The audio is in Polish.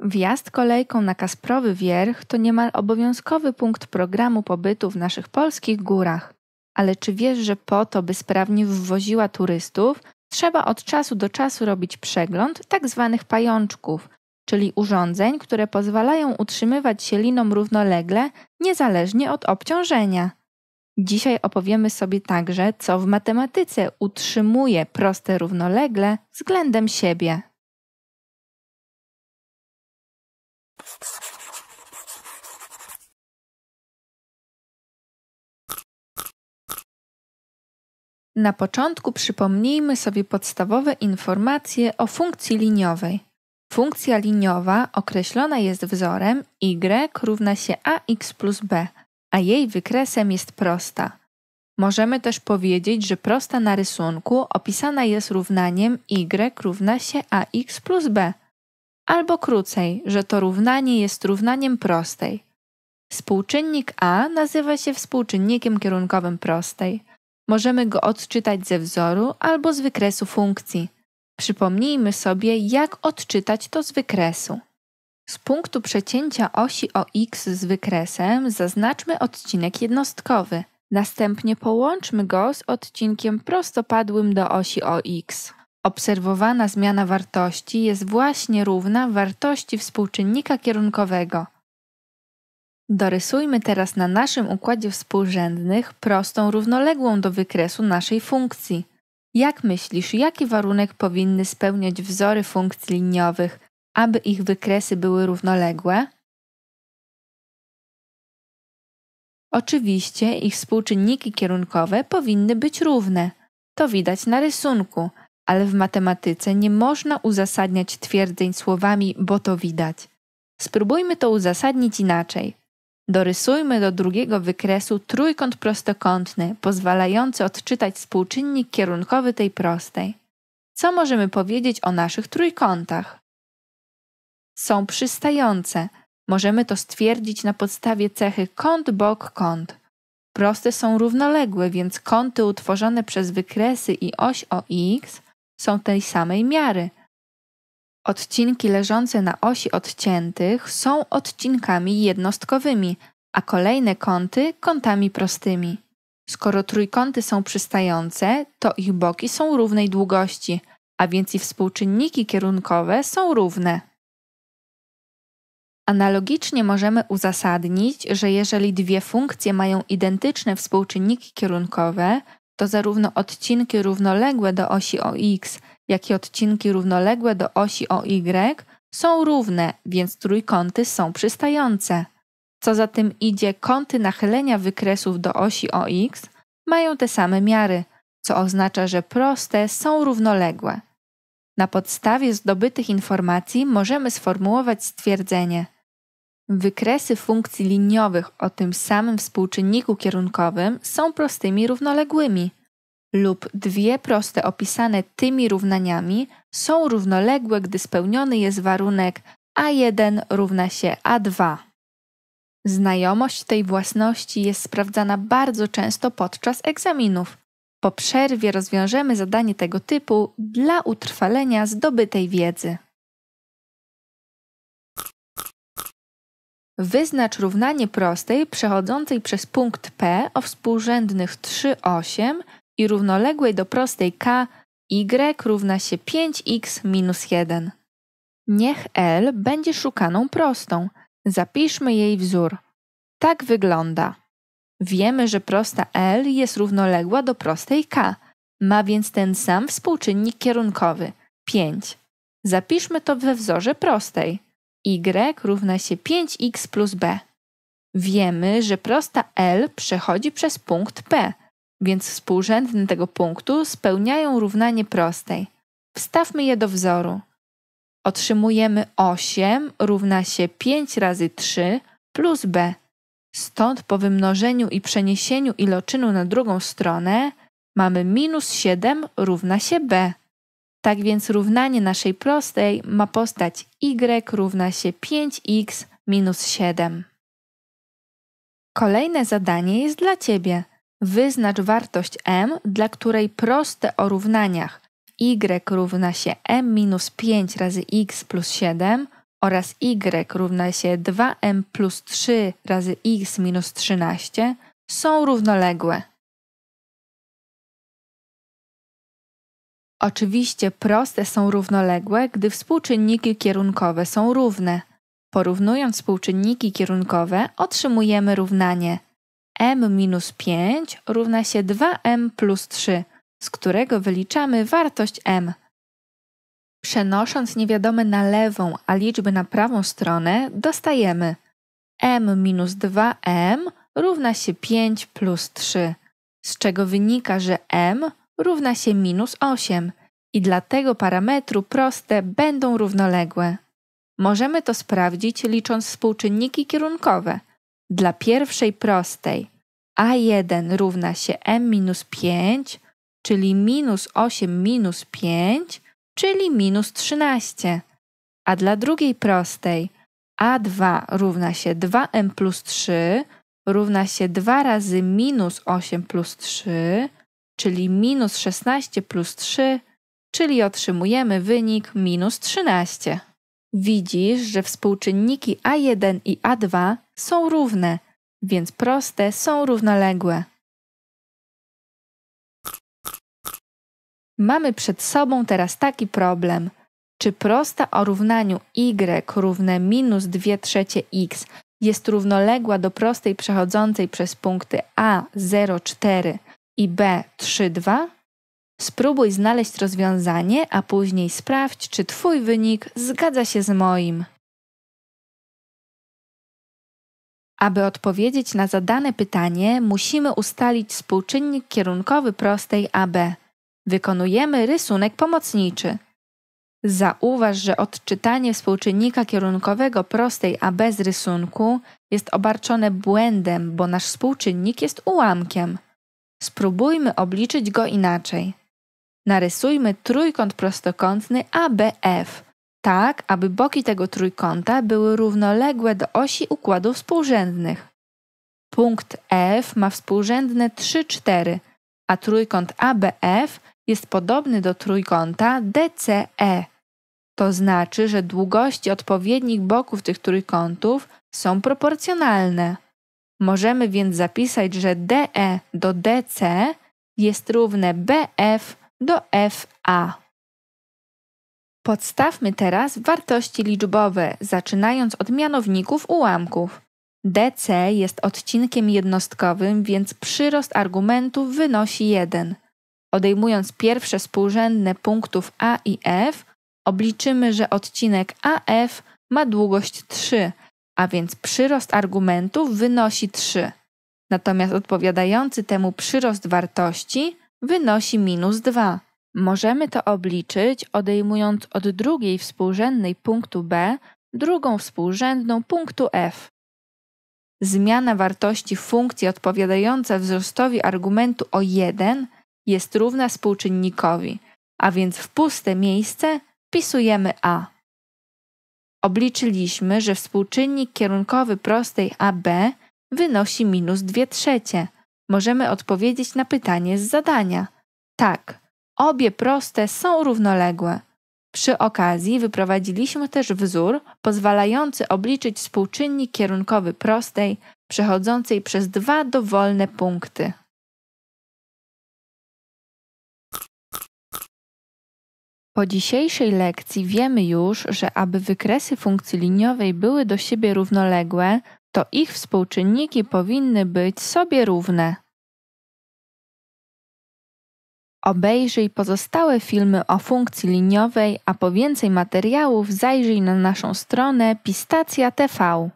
Wjazd kolejką na Kasprowy Wierch to niemal obowiązkowy punkt programu pobytu w naszych polskich górach. Ale czy wiesz, że po to, by sprawnie wwoziła turystów, trzeba od czasu do czasu robić przegląd tak zwanych pajączków, czyli urządzeń, które pozwalają utrzymywać się liną równolegle niezależnie od obciążenia. Dzisiaj opowiemy sobie także, co w matematyce utrzymuje proste równolegle względem siebie. Na początku przypomnijmy sobie podstawowe informacje o funkcji liniowej. Funkcja liniowa określona jest wzorem y równa się ax plus b, a jej wykresem jest prosta. Możemy też powiedzieć, że prosta na rysunku opisana jest równaniem y równa się ax plus b, albo krócej, że to równanie jest równaniem prostej. Współczynnik a nazywa się współczynnikiem kierunkowym prostej. Możemy go odczytać ze wzoru albo z wykresu funkcji. Przypomnijmy sobie, jak odczytać to z wykresu. Z punktu przecięcia osi o x z wykresem zaznaczmy odcinek jednostkowy. Następnie połączmy go z odcinkiem prostopadłym do osi o x. Obserwowana zmiana wartości jest właśnie równa wartości współczynnika kierunkowego. Dorysujmy teraz na naszym układzie współrzędnych prostą równoległą do wykresu naszej funkcji. Jak myślisz, jaki warunek powinny spełniać wzory funkcji liniowych, aby ich wykresy były równoległe? Oczywiście ich współczynniki kierunkowe powinny być równe. To widać na rysunku, ale w matematyce nie można uzasadniać twierdzeń słowami, bo to widać. Spróbujmy to uzasadnić inaczej. Dorysujmy do drugiego wykresu trójkąt prostokątny, pozwalający odczytać współczynnik kierunkowy tej prostej. Co możemy powiedzieć o naszych trójkątach? Są przystające. Możemy to stwierdzić na podstawie cechy kąt, bok, kąt. Proste są równoległe, więc kąty utworzone przez wykresy i oś o x są tej samej miary. Odcinki leżące na osi odciętych są odcinkami jednostkowymi, a kolejne kąty kątami prostymi. Skoro trójkąty są przystające, to ich boki są równej długości, a więc i współczynniki kierunkowe są równe. Analogicznie możemy uzasadnić, że jeżeli dwie funkcje mają identyczne współczynniki kierunkowe, to zarówno odcinki równoległe do osi o x, jak i odcinki równoległe do osi o y są równe, więc trójkąty są przystające. Co za tym idzie, kąty nachylenia wykresów do osi o x mają te same miary, co oznacza, że proste są równoległe. Na podstawie zdobytych informacji możemy sformułować stwierdzenie – Wykresy funkcji liniowych o tym samym współczynniku kierunkowym są prostymi równoległymi lub dwie proste opisane tymi równaniami są równoległe, gdy spełniony jest warunek a1 równa się a2. Znajomość tej własności jest sprawdzana bardzo często podczas egzaminów. Po przerwie rozwiążemy zadanie tego typu dla utrwalenia zdobytej wiedzy. Wyznacz równanie prostej przechodzącej przez punkt P o współrzędnych 3, 8 i równoległej do prostej k y równa się 5x minus 1. Niech L będzie szukaną prostą. Zapiszmy jej wzór. Tak wygląda. Wiemy, że prosta L jest równoległa do prostej k, ma więc ten sam współczynnik kierunkowy 5. Zapiszmy to we wzorze prostej y równa się 5x plus b. Wiemy, że prosta L przechodzi przez punkt P, więc współrzędne tego punktu spełniają równanie prostej. Wstawmy je do wzoru. Otrzymujemy 8 równa się 5 razy 3 plus b. Stąd po wymnożeniu i przeniesieniu iloczynu na drugą stronę mamy minus 7 równa się b. Tak więc równanie naszej prostej ma postać y równa się 5x minus 7. Kolejne zadanie jest dla Ciebie. Wyznacz wartość m, dla której proste o równaniach y równa się m minus 5 razy x plus 7 oraz y równa się 2m plus 3 razy x minus 13 są równoległe. Oczywiście proste są równoległe, gdy współczynniki kierunkowe są równe. Porównując współczynniki kierunkowe otrzymujemy równanie m minus 5 równa się 2m plus 3, z którego wyliczamy wartość m. Przenosząc niewiadome na lewą, a liczby na prawą stronę, dostajemy m minus 2m równa się 5 plus 3, z czego wynika, że m równa się minus 8 i dla tego parametru proste będą równoległe. Możemy to sprawdzić licząc współczynniki kierunkowe. Dla pierwszej prostej a1 równa się m minus 5, czyli minus 8 minus 5, czyli minus 13. A dla drugiej prostej a2 równa się 2m plus 3 równa się 2 razy minus 8 plus 3, czyli minus 16 plus 3, czyli otrzymujemy wynik minus 13. Widzisz, że współczynniki A1 i A2 są równe, więc proste są równoległe. Mamy przed sobą teraz taki problem. Czy prosta o równaniu y równe minus 2 trzecie x jest równoległa do prostej przechodzącej przez punkty A 0,4 i B 3,2? Spróbuj znaleźć rozwiązanie, a później sprawdź, czy Twój wynik zgadza się z moim. Aby odpowiedzieć na zadane pytanie, musimy ustalić współczynnik kierunkowy prostej AB. Wykonujemy rysunek pomocniczy. Zauważ, że odczytanie współczynnika kierunkowego prostej AB z rysunku jest obarczone błędem, bo nasz współczynnik jest ułamkiem. Spróbujmy obliczyć go inaczej. Narysujmy trójkąt prostokątny ABF, tak aby boki tego trójkąta były równoległe do osi układów współrzędnych. Punkt F ma współrzędne 3, 4, a trójkąt ABF jest podobny do trójkąta DCE. To znaczy, że długości odpowiednich boków tych trójkątów są proporcjonalne. Możemy więc zapisać, że DE do DC jest równe BF do FA. Podstawmy teraz wartości liczbowe, zaczynając od mianowników ułamków. DC jest odcinkiem jednostkowym, więc przyrost argumentów wynosi 1. Odejmując pierwsze współrzędne punktów A i F, obliczymy, że odcinek AF ma długość 3, a więc przyrost argumentów wynosi 3. Natomiast odpowiadający temu przyrost wartości wynosi minus 2. Możemy to obliczyć odejmując od drugiej współrzędnej punktu B drugą współrzędną punktu F. Zmiana wartości funkcji odpowiadająca wzrostowi argumentu o 1 jest równa współczynnikowi, a więc w puste miejsce wpisujemy A. Obliczyliśmy, że współczynnik kierunkowy prostej AB wynosi minus 2 trzecie. Możemy odpowiedzieć na pytanie z zadania. Tak, obie proste są równoległe. Przy okazji wyprowadziliśmy też wzór pozwalający obliczyć współczynnik kierunkowy prostej przechodzącej przez dwa dowolne punkty. Po dzisiejszej lekcji wiemy już, że aby wykresy funkcji liniowej były do siebie równoległe, to ich współczynniki powinny być sobie równe. Obejrzyj pozostałe filmy o funkcji liniowej, a po więcej materiałów zajrzyj na naszą stronę Pistacja TV.